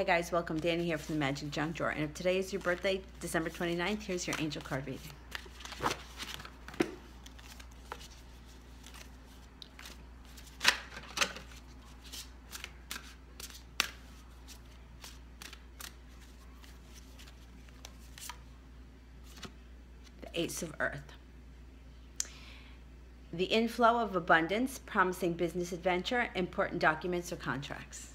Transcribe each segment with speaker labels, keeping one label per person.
Speaker 1: Hi guys, welcome. Danni here from the Magic Junk Drawer. And if today is your birthday, December 29th, here's your angel card reading. The Ace of Earth. The inflow of abundance, promising business adventure, important documents or contracts.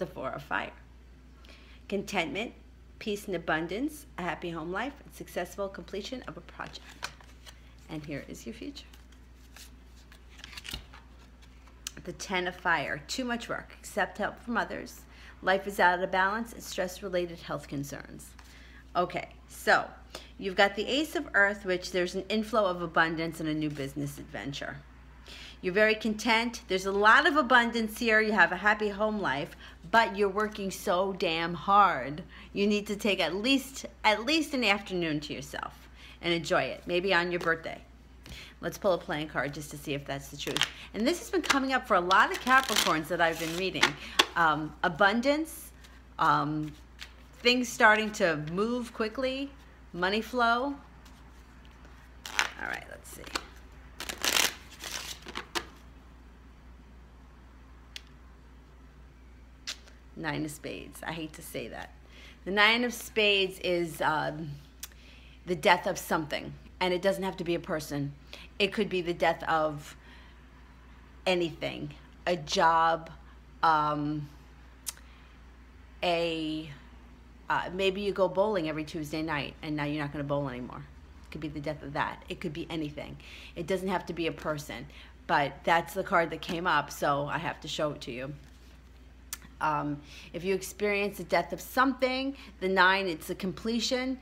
Speaker 1: The Four of Fire. Contentment, peace and abundance, a happy home life, and successful completion of a project. And here is your future. The Ten of Fire, too much work, accept help from others. Life is out of balance and stress-related health concerns. Okay, so you've got the Ace of Earth, which there's an inflow of abundance and a new business adventure. You're very content. There's a lot of abundance here. You have a happy home life, but you're working so damn hard. You need to take at least at least an afternoon to yourself and enjoy it. Maybe on your birthday. Let's pull a playing card just to see if that's the truth. And this has been coming up for a lot of Capricorns that I've been reading. Um, abundance, um, things starting to move quickly, money flow. All right, let's see. Nine of Spades. I hate to say that. The Nine of Spades is um, the death of something, and it doesn't have to be a person. It could be the death of anything, a job, um, a uh, maybe you go bowling every Tuesday night, and now you're not going to bowl anymore. It could be the death of that. It could be anything. It doesn't have to be a person, but that's the card that came up, so I have to show it to you. Um, if you experience the death of something, the nine, it's a completion.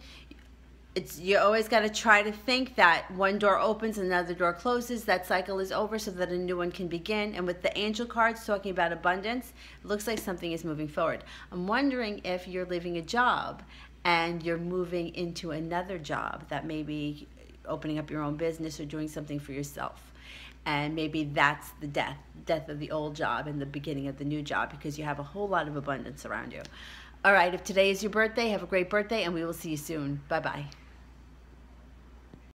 Speaker 1: It's you always got to try to think that one door opens, and another door closes. That cycle is over, so that a new one can begin. And with the angel cards talking about abundance, it looks like something is moving forward. I'm wondering if you're leaving a job and you're moving into another job that may be opening up your own business or doing something for yourself. And maybe that's the death death of the old job and the beginning of the new job because you have a whole lot of abundance around you. All right if today is your birthday have a great birthday and we will see you soon. Bye bye